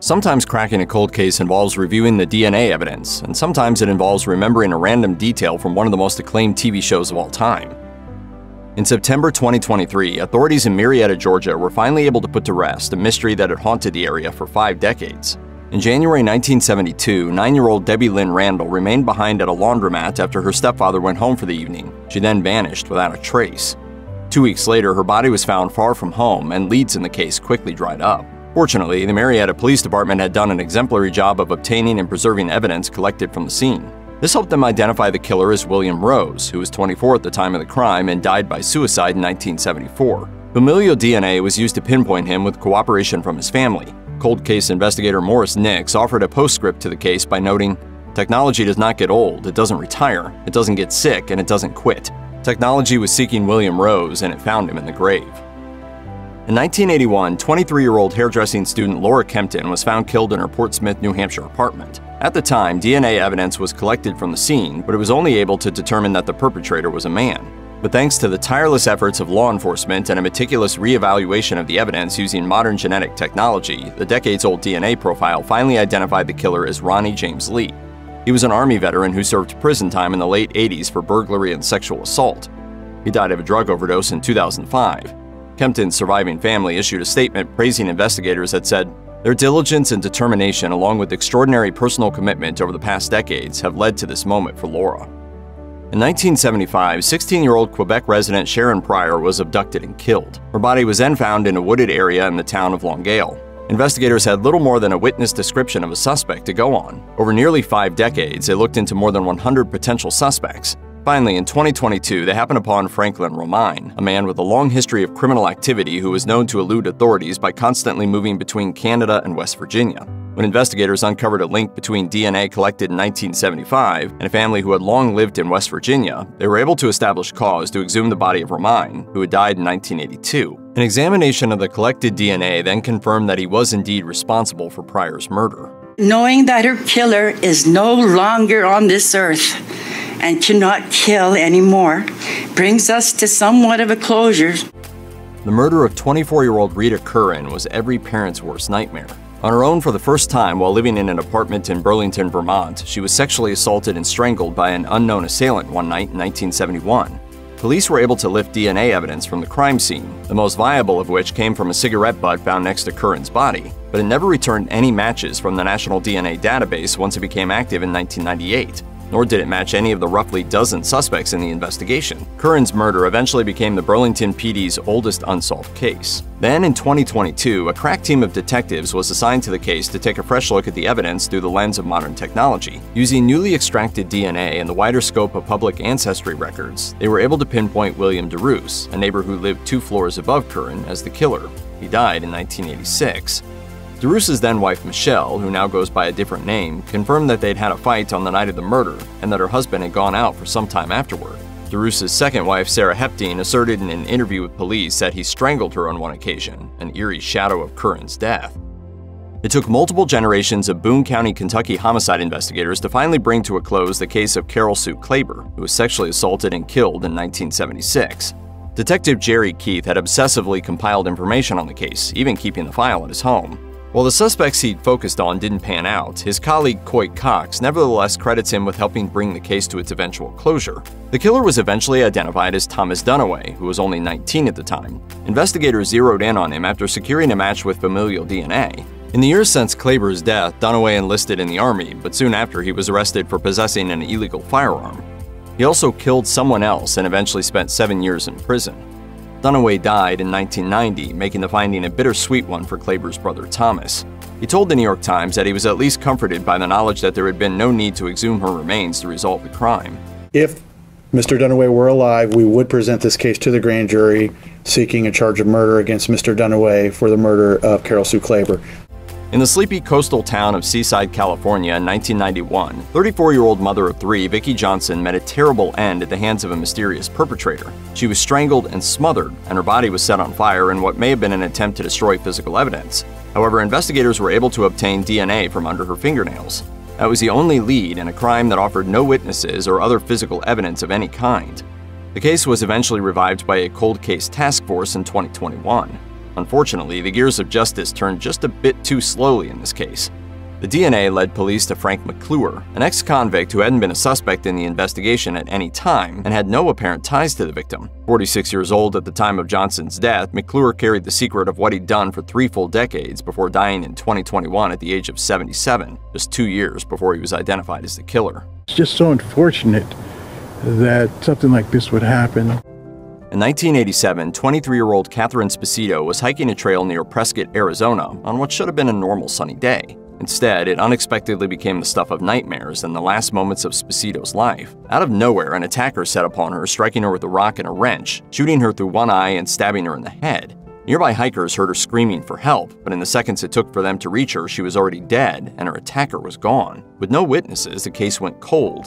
Sometimes cracking a cold case involves reviewing the DNA evidence, and sometimes it involves remembering a random detail from one of the most acclaimed TV shows of all time. In September 2023, authorities in Marietta, Georgia were finally able to put to rest a mystery that had haunted the area for five decades. In January 1972, nine year old Debbie Lynn Randall remained behind at a laundromat after her stepfather went home for the evening. She then vanished without a trace. Two weeks later, her body was found far from home, and leads in the case quickly dried up. Fortunately, the Marietta Police Department had done an exemplary job of obtaining and preserving evidence collected from the scene. This helped them identify the killer as William Rose, who was 24 at the time of the crime and died by suicide in 1974. Familial DNA was used to pinpoint him with cooperation from his family. Cold case investigator Morris Nix offered a postscript to the case by noting, Technology does not get old, it doesn't retire, it doesn't get sick, and it doesn't quit. Technology was seeking William Rose, and it found him in the grave. In 1981, 23 year old hairdressing student Laura Kempton was found killed in her Portsmouth, New Hampshire apartment. At the time, DNA evidence was collected from the scene, but it was only able to determine that the perpetrator was a man. But thanks to the tireless efforts of law enforcement and a meticulous reevaluation of the evidence using modern genetic technology, the decades old DNA profile finally identified the killer as Ronnie James Lee. He was an Army veteran who served prison time in the late 80s for burglary and sexual assault. He died of a drug overdose in 2005. Kempton's surviving family issued a statement praising investigators that said, Their diligence and determination, along with extraordinary personal commitment over the past decades, have led to this moment for Laura. In 1975, 16 year old Quebec resident Sharron Prior was abducted and killed. Her body was then found in a wooded area in the town of Longueuil. Investigators had little more than a witness description of a suspect to go on. Over nearly five decades, they looked into more than 100 potential suspects. Finally, in 2022, they happened upon Franklin Romine, a man with a long history of criminal activity who was known to elude authorities by constantly moving between Canada and West Virginia. When investigators uncovered a link between DNA collected in 1975 and a family who had long lived in West Virginia, they were able to establish cause to exhume the body of Romine, who had died in 1982. An examination of the collected DNA then confirmed that he was indeed responsible for Prior's murder. Knowing that her killer is no longer on this earth, and cannot kill anymore brings us to somewhat of a closure. The murder of 24 year old Rita Curran was every parent's worst nightmare. On her own for the first time while living in an apartment in Burlington, Vermont, she was sexually assaulted and strangled by an unknown assailant one night in 1971. Police were able to lift DNA evidence from the crime scene, the most viable of which came from a cigarette butt found next to Curran's body, but it never returned any matches from the National DNA Database once it became active in 1998 nor did it match any of the roughly dozen suspects in the investigation. Curran's murder eventually became the Burlington PD's oldest unsolved case. Then, in 2022, a crack team of detectives was assigned to the case to take a fresh look at the evidence through the lens of modern technology. Using newly extracted DNA and the wider scope of public ancestry records, they were able to pinpoint William DeRoos, a neighbor who lived two floors above Curran, as the killer. He died in 1986. DeRoos's then wife Michelle, who now goes by a different name, confirmed that they'd had a fight on the night of the murder and that her husband had gone out for some time afterward. DeRoos's second wife, Sarah Hepting, asserted in an interview with police that he strangled her on one occasion, an eerie shadow of Curran's death. It took multiple generations of Boone County, Kentucky homicide investigators to finally bring to a close the case of Carol Sue Klaber, who was sexually assaulted and killed in 1976. Detective Jerry Keith had obsessively compiled information on the case, even keeping the file at his home. While the suspects he'd focused on didn't pan out, his colleague Coit Cox nevertheless credits him with helping bring the case to its eventual closure. The killer was eventually identified as Thomas Dunaway, who was only 19 at the time. Investigators zeroed in on him after securing a match with familial DNA. In the years since Klaber's death, Dunaway enlisted in the Army, but soon after he was arrested for possessing an illegal firearm. He also killed someone else and eventually spent seven years in prison. Dunaway died in 1990, making the finding a bittersweet one for Klaber's brother Thomas. He told the New York Times that he was at least comforted by the knowledge that there had been no need to exhume her remains to resolve the crime. If Mr. Dunaway were alive, we would present this case to the grand jury seeking a charge of murder against Mr. Dunaway for the murder of Carol Sue Klaber. In the sleepy coastal town of Seaside, California in 1991, 34 year old mother of three, Vicki Johnson, met a terrible end at the hands of a mysterious perpetrator. She was strangled and smothered, and her body was set on fire in what may have been an attempt to destroy physical evidence. However, investigators were able to obtain DNA from under her fingernails. That was the only lead in a crime that offered no witnesses or other physical evidence of any kind. The case was eventually revived by a cold case task force in 2021. Unfortunately, the gears of justice turned just a bit too slowly in this case. The DNA led police to Frank McClure, an ex convict who hadn't been a suspect in the investigation at any time and had no apparent ties to the victim. 46 years old at the time of Johnson's death, McClure carried the secret of what he'd done for three full decades before dying in 2021 at the age of 77, just two years before he was identified as the killer. It's just so unfortunate that something like this would happen. In 1987, 23 year old Catherine Sposito was hiking a trail near Prescott, Arizona on what should have been a normal sunny day. Instead, it unexpectedly became the stuff of nightmares in the last moments of Sposito's life. Out of nowhere, an attacker set upon her, striking her with a rock and a wrench, shooting her through one eye and stabbing her in the head. Nearby hikers heard her screaming for help, but in the seconds it took for them to reach her, she was already dead and her attacker was gone. With no witnesses, the case went cold.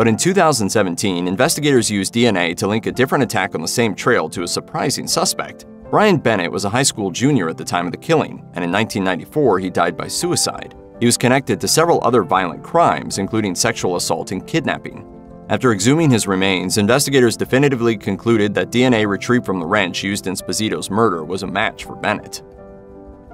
But in 2017, investigators used DNA to link a different attack on the same trail to a surprising suspect. Brian Bennett was a high school junior at the time of the killing, and in 1994 he died by suicide. He was connected to several other violent crimes, including sexual assault and kidnapping. After exhuming his remains, investigators definitively concluded that DNA retrieved from the wrench used in Sposito's murder was a match for Bennett.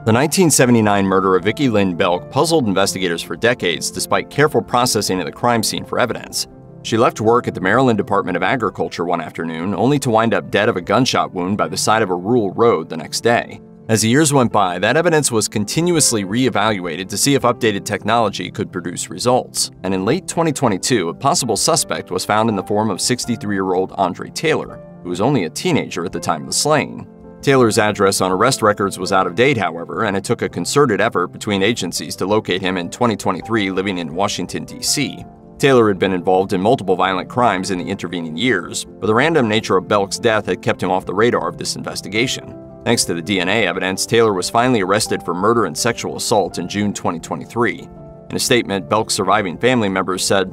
The 1979 murder of Vickie Lynn Belk puzzled investigators for decades despite careful processing of the crime scene for evidence. She left work at the Maryland Department of Agriculture one afternoon, only to wind up dead of a gunshot wound by the side of a rural road the next day. As the years went by, that evidence was continuously re-evaluated to see if updated technology could produce results. And in late 2022, a possible suspect was found in the form of 63-year-old Andre Taylor, who was only a teenager at the time of the slaying. Taylor's address on arrest records was out of date, however, and it took a concerted effort between agencies to locate him in 2023 living in Washington, D.C. Taylor had been involved in multiple violent crimes in the intervening years, but the random nature of Belk's death had kept him off the radar of this investigation. Thanks to the DNA evidence, Taylor was finally arrested for murder and sexual assault in June 2023. In a statement, Belk's surviving family members said,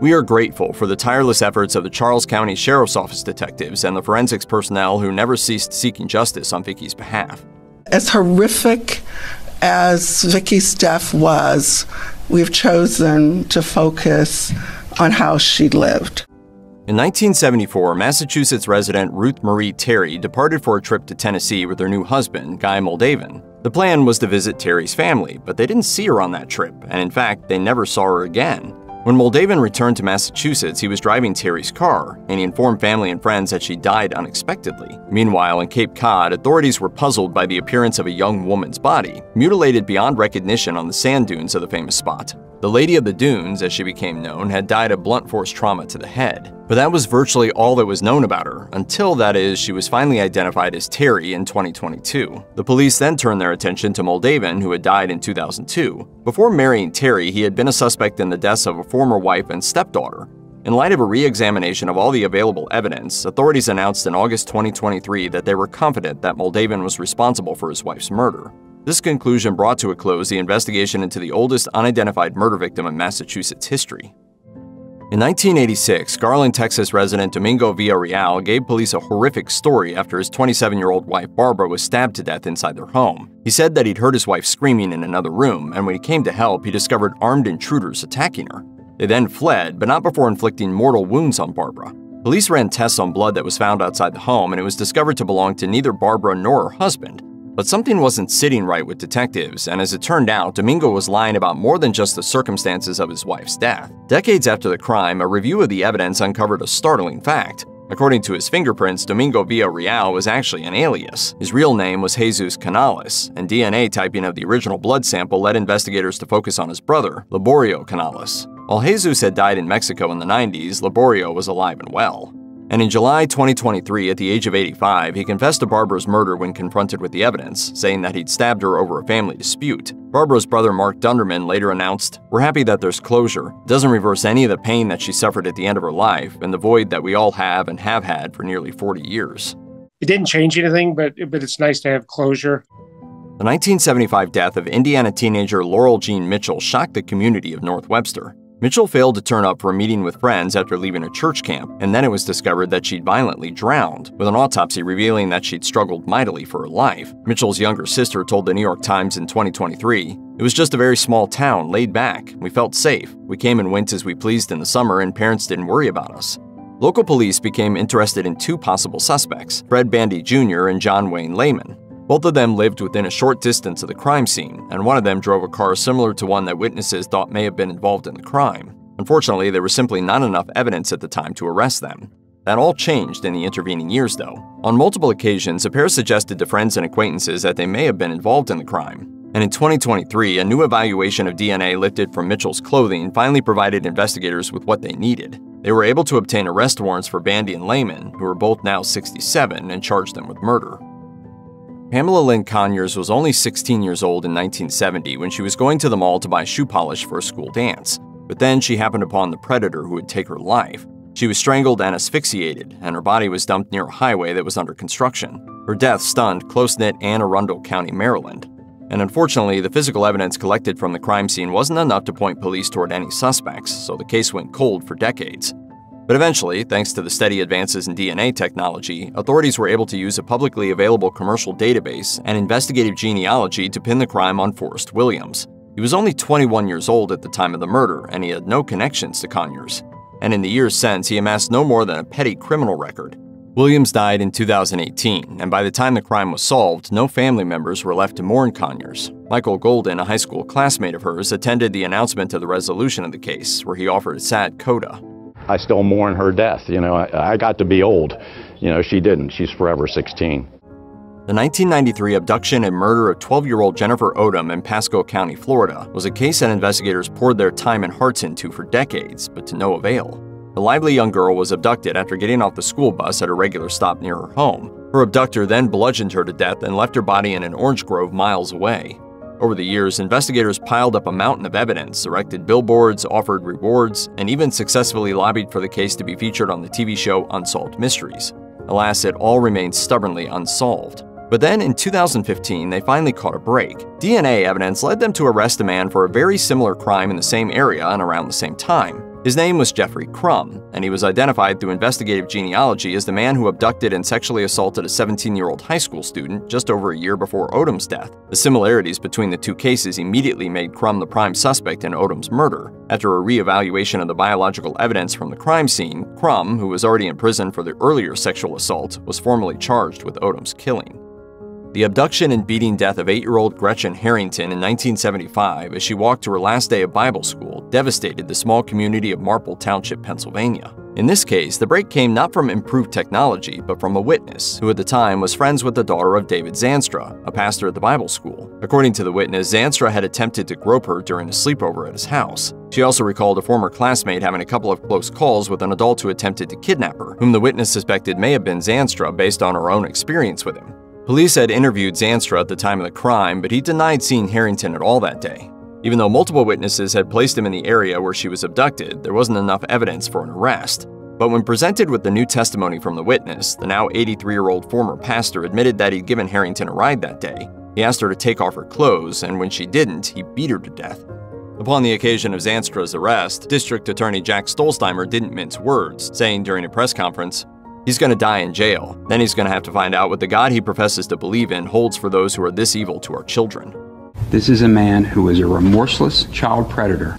We are grateful for the tireless efforts of the Charles County Sheriff's Office detectives and the forensics personnel who never ceased seeking justice on Vickie's behalf. As horrific as Vickie's death was, we've chosen to focus on how she lived. In 1974, Massachusetts resident Ruth Marie Terry departed for a trip to Tennessee with her new husband, Guy Muldavin. The plan was to visit Terry's family, but they didn't see her on that trip, and in fact, they never saw her again. When Muldavin returned to Massachusetts, he was driving Terry's car, and he informed family and friends that she died unexpectedly. Meanwhile, in Cape Cod, authorities were puzzled by the appearance of a young woman's body, mutilated beyond recognition on the sand dunes of the famous spot. The Lady of the Dunes, as she became known, had died of blunt force trauma to the head. But that was virtually all that was known about her, until that is, she was finally identified as Terry in 2022. The police then turned their attention to Muldavin, who had died in 2002. Before marrying Terry, he had been a suspect in the deaths of a former wife and stepdaughter. In light of a re examination of all the available evidence, authorities announced in August 2023 that they were confident that Muldavin was responsible for his wife's murder. This conclusion brought to a close the investigation into the oldest unidentified murder victim in Massachusetts history. In 1986, Garland, Texas resident Domingo Villarreal gave police a horrific story after his 27 year old wife Barbara was stabbed to death inside their home. He said that he'd heard his wife screaming in another room, and when he came to help, he discovered armed intruders attacking her. They then fled, but not before inflicting mortal wounds on Barbara. Police ran tests on blood that was found outside the home, and it was discovered to belong to neither Barbara nor her husband. But something wasn't sitting right with detectives, and as it turned out, Domingo was lying about more than just the circumstances of his wife's death. Decades after the crime, a review of the evidence uncovered a startling fact. According to his fingerprints, Domingo Villarreal was actually an alias. His real name was Jesus Canales, and DNA typing of the original blood sample led investigators to focus on his brother, Liborio Canales. While Jesus had died in Mexico in the 90s, Liborio was alive and well. And in July 2023, at the age of 85, he confessed to Barbara's murder when confronted with the evidence, saying that he'd stabbed her over a family dispute. Barbara's brother Mark Dunderman later announced, We're happy that there's closure. It doesn't reverse any of the pain that she suffered at the end of her life and the void that we all have and have had for nearly 40 years. It didn't change anything, but, but it's nice to have closure. The 1975 death of Indiana teenager Laurel Jean Mitchell shocked the community of North Webster. Mitchell failed to turn up for a meeting with friends after leaving a church camp, and then it was discovered that she'd violently drowned, with an autopsy revealing that she'd struggled mightily for her life. Mitchell's younger sister told the New York Times in 2023 It was just a very small town, laid back. We felt safe. We came and went as we pleased in the summer, and parents didn't worry about us. Local police became interested in two possible suspects, Fred Bandy Jr. and John Wayne Lehman. Both of them lived within a short distance of the crime scene, and one of them drove a car similar to one that witnesses thought may have been involved in the crime. Unfortunately, there was simply not enough evidence at the time to arrest them. That all changed in the intervening years, though. On multiple occasions, a pair suggested to friends and acquaintances that they may have been involved in the crime. And in 2023, a new evaluation of DNA lifted from Mitchell's clothing finally provided investigators with what they needed. They were able to obtain arrest warrants for Bandy and Lehman, who are both now 67, and charged them with murder. Pamela Lynn Conyers was only 16 years old in 1970 when she was going to the mall to buy shoe polish for a school dance. But then she happened upon the predator who would take her life. She was strangled and asphyxiated, and her body was dumped near a highway that was under construction. Her death stunned close knit Anne Arundel County, Maryland. And unfortunately, the physical evidence collected from the crime scene wasn't enough to point police toward any suspects, so the case went cold for decades. But eventually, thanks to the steady advances in DNA technology, authorities were able to use a publicly available commercial database and investigative genealogy to pin the crime on Forrest Williams. He was only 21 years old at the time of the murder, and he had no connections to Conyers and in the years since, he amassed no more than a petty criminal record. Williams died in 2018, and by the time the crime was solved, no family members were left to mourn Conyers. Michael Golden, a high school classmate of hers, attended the announcement of the resolution of the case, where he offered a sad coda. I still mourn her death. You know, I, I got to be old. You know, she didn't. She's forever 16. The 1993 abduction and murder of 12 year old Jennifer Odom in Pasco County, Florida, was a case that investigators poured their time and hearts into for decades, but to no avail. The lively young girl was abducted after getting off the school bus at a regular stop near her home. Her abductor then bludgeoned her to death and left her body in an orange grove miles away. Over the years, investigators piled up a mountain of evidence, erected billboards, offered rewards, and even successfully lobbied for the case to be featured on the TV show Unsolved Mysteries. Alas, it all remains stubbornly unsolved. But then in 2015, they finally caught a break. DNA evidence led them to arrest a man for a very similar crime in the same area and around the same time. His name was Jeffrey Crum, and he was identified through investigative genealogy as the man who abducted and sexually assaulted a 17 year old high school student just over a year before Odom's death. The similarities between the two cases immediately made Crum the prime suspect in Odom's murder. After a re-evaluation of the biological evidence from the crime scene, Crum, who was already in prison for the earlier sexual assault, was formally charged with Odom's killing. The abduction and beating death of eight year old Gretchen Harrington in 1975 as she walked to her last day of Bible school devastated the small community of Marple Township, Pennsylvania. In this case, the break came not from improved technology, but from a witness who at the time was friends with the daughter of David Zandstra, a pastor at the Bible school. According to the witness, Zandstra had attempted to grope her during a sleepover at his house. She also recalled a former classmate having a couple of close calls with an adult who attempted to kidnap her, whom the witness suspected may have been Zandstra based on her own experience with him. Police had interviewed Zandstra at the time of the crime, but he denied seeing Harrington at all that day. Even though multiple witnesses had placed him in the area where she was abducted, there wasn't enough evidence for an arrest. But when presented with the new testimony from the witness, the now 83 year old former pastor admitted that he'd given Harrington a ride that day. He asked her to take off her clothes, and when she didn't, he beat her to death. Upon the occasion of Zandstra's arrest, District Attorney Jack Stollsteimer didn't mince words, saying during a press conference, He's going to die in jail. Then he's going to have to find out what the God he professes to believe in holds for those who are this evil to our children. This is a man who is a remorseless child predator.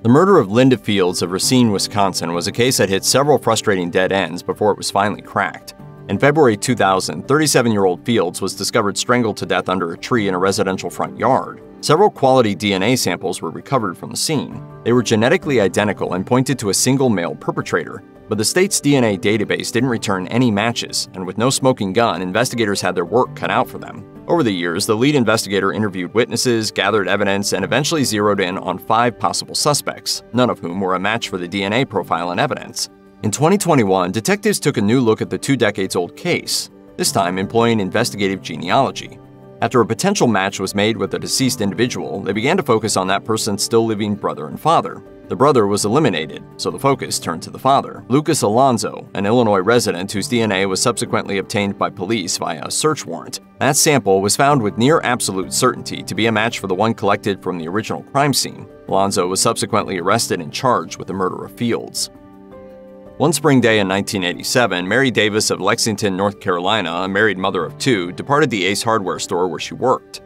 The murder of Linda Fields of Racine, Wisconsin was a case that hit several frustrating dead ends before it was finally cracked. In February 2000, 37 year old Fields was discovered strangled to death under a tree in a residential front yard. Several quality DNA samples were recovered from the scene. They were genetically identical and pointed to a single male perpetrator, but the state's DNA database didn't return any matches, and with no smoking gun, investigators had their work cut out for them. Over the years, the lead investigator interviewed witnesses, gathered evidence, and eventually zeroed in on five possible suspects, none of whom were a match for the DNA profile and evidence. In 2021, detectives took a new look at the two decades old case, this time employing investigative genealogy. After a potential match was made with a deceased individual, they began to focus on that person's still living brother and father. The brother was eliminated, so the focus turned to the father, Lucas Alonzo, an Illinois resident whose DNA was subsequently obtained by police via a search warrant. That sample was found with near absolute certainty to be a match for the one collected from the original crime scene. Alonzo was subsequently arrested and charged with the murder of Fields. One spring day in 1987, Mary Davis of Lexington, North Carolina, a married mother of two, departed the Ace Hardware store where she worked.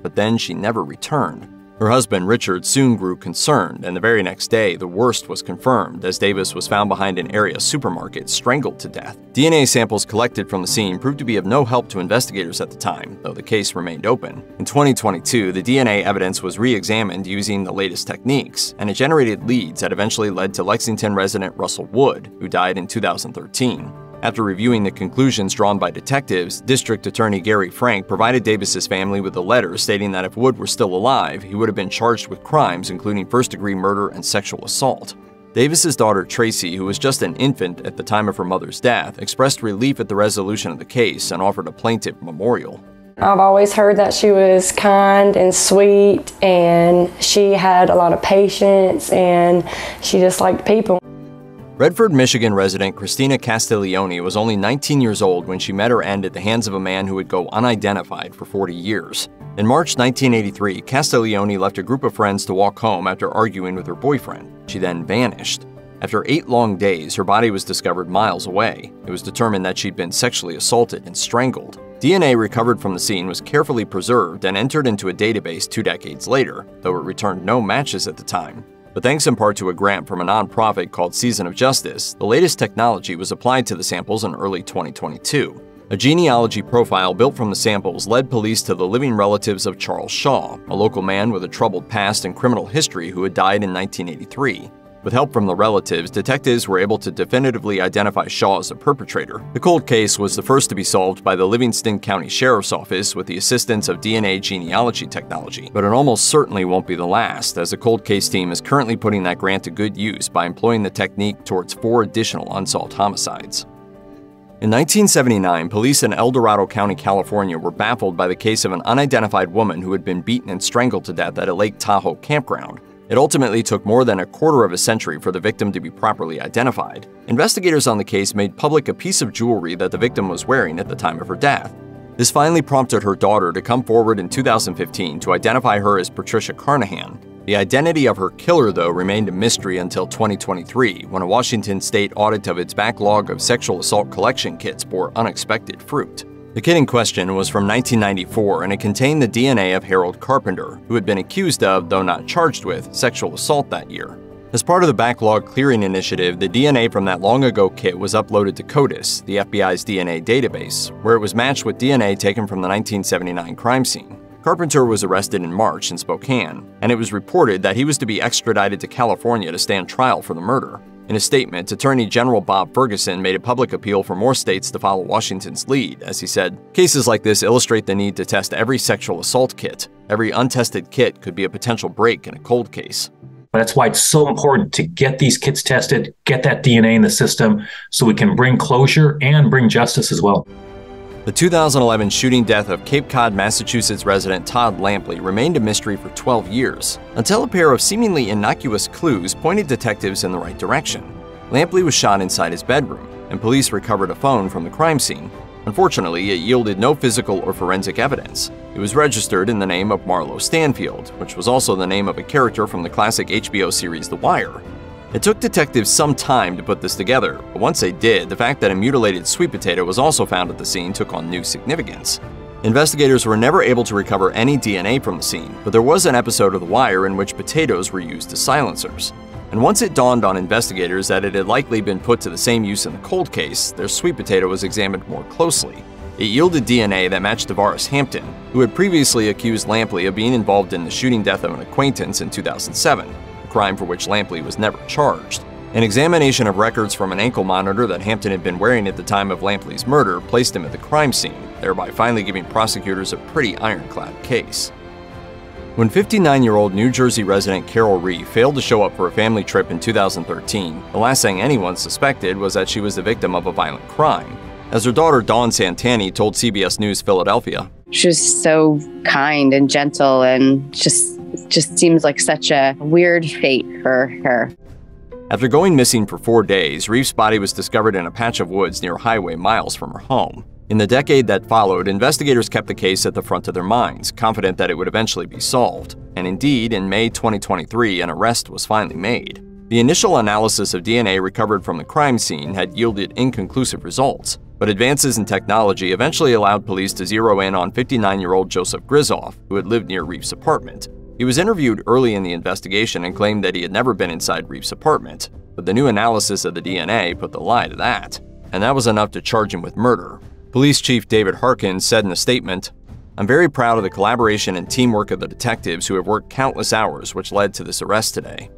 But then she never returned. Her husband, Richard, soon grew concerned, and the very next day, the worst was confirmed as Davis was found behind an area supermarket, strangled to death. DNA samples collected from the scene proved to be of no help to investigators at the time, though the case remained open. In 2022, the DNA evidence was re examined using the latest techniques, and it generated leads that eventually led to Lexington resident Russell Wood, who died in 2013. After reviewing the conclusions drawn by detectives, District Attorney Gary Frank provided Davis's family with a letter stating that if Wood were still alive, he would have been charged with crimes including first-degree murder and sexual assault. Davis's daughter Tracy, who was just an infant at the time of her mother's death, expressed relief at the resolution of the case and offered a plaintiff memorial. I've always heard that she was kind and sweet and she had a lot of patience and she just liked people. Redford, Michigan resident Christina Castiglione was only 19 years old when she met her end at the hands of a man who would go unidentified for 40 years. In March 1983, Castiglione left a group of friends to walk home after arguing with her boyfriend. She then vanished. After eight long days, her body was discovered miles away. It was determined that she'd been sexually assaulted and strangled. DNA recovered from the scene was carefully preserved and entered into a database two decades later, though it returned no matches at the time. But thanks in part to a grant from a nonprofit called Season of Justice, the latest technology was applied to the samples in early 2022. A genealogy profile built from the samples led police to the living relatives of Charles Shaw, a local man with a troubled past and criminal history who had died in 1983. With help from the relatives, detectives were able to definitively identify Shaw as the perpetrator. The cold case was the first to be solved by the Livingston County Sheriff's Office with the assistance of DNA genealogy technology, but it almost certainly won't be the last, as the cold case team is currently putting that grant to good use by employing the technique towards four additional unsolved homicides. In 1979, police in El Dorado County, California were baffled by the case of an unidentified woman who had been beaten and strangled to death at a Lake Tahoe campground. It ultimately took more than a quarter of a century for the victim to be properly identified. Investigators on the case made public a piece of jewelry that the victim was wearing at the time of her death. This finally prompted her daughter to come forward in 2015 to identify her as Patricia Carnahan. The identity of her killer, though, remained a mystery until 2023, when a Washington state audit of its backlog of sexual assault collection kits bore unexpected fruit. The kit in question was from 1994 and it contained the DNA of Harold Carpenter, who had been accused of, though not charged with, sexual assault that year. As part of the backlog clearing initiative, the DNA from that long ago kit was uploaded to CODIS, the FBI's DNA database, where it was matched with DNA taken from the 1979 crime scene. Carpenter was arrested in March in Spokane, and it was reported that he was to be extradited to California to stand trial for the murder. In a statement, Attorney General Bob Ferguson made a public appeal for more states to follow Washington's lead, as he said, Cases like this illustrate the need to test every sexual assault kit. Every untested kit could be a potential break in a cold case. That's why it's so important to get these kits tested, get that DNA in the system, so we can bring closure and bring justice as well. The 2011 shooting death of Cape Cod, Massachusetts resident Todd Lampley remained a mystery for 12 years, until a pair of seemingly innocuous clues pointed detectives in the right direction. Lampley was shot inside his bedroom, and police recovered a phone from the crime scene. Unfortunately, it yielded no physical or forensic evidence. It was registered in the name of Marlo Stanfield, which was also the name of a character from the classic HBO series The Wire, it took detectives some time to put this together, but once they did, the fact that a mutilated sweet potato was also found at the scene took on new significance. Investigators were never able to recover any DNA from the scene, but there was an episode of The Wire in which potatoes were used as silencers. And once it dawned on investigators that it had likely been put to the same use in the cold case, their sweet potato was examined more closely. It yielded DNA that matched DeVaris Hampton, who had previously accused Lampley of being involved in the shooting death of an acquaintance in 2007 crime for which Lampley was never charged. An examination of records from an ankle monitor that Hampton had been wearing at the time of Lampley's murder placed him at the crime scene, thereby finally giving prosecutors a pretty ironclad case. When 59 year old New Jersey resident Carol Reiff failed to show up for a family trip in 2013, the last thing anyone suspected was that she was the victim of a violent crime. As her daughter Dawn Santani told CBS News Philadelphia, She was so kind and gentle and just just seems like such a weird fate for her. After going missing for four days, Reiff's body was discovered in a patch of woods near highway miles from her home. In the decade that followed, investigators kept the case at the front of their minds, confident that it would eventually be solved. And indeed, in May 2023, an arrest was finally made. The initial analysis of DNA recovered from the crime scene had yielded inconclusive results, but advances in technology eventually allowed police to zero in on 59 year old Joseph Grizoff, who had lived near Reiff's apartment. He was interviewed early in the investigation and claimed that he had never been inside Reiff's apartment, but the new analysis of the DNA put the lie to that, and that was enough to charge him with murder. Police Chief David Harkins said in a statement, I'm very proud of the collaboration and teamwork of the detectives who have worked countless hours which led to this arrest today.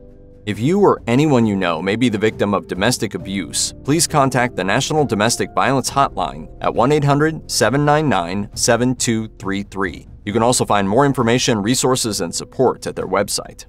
If you or anyone you know may be the victim of domestic abuse, please contact the National Domestic Violence Hotline at 1 800 799 7233. You can also find more information, resources, and support at their website.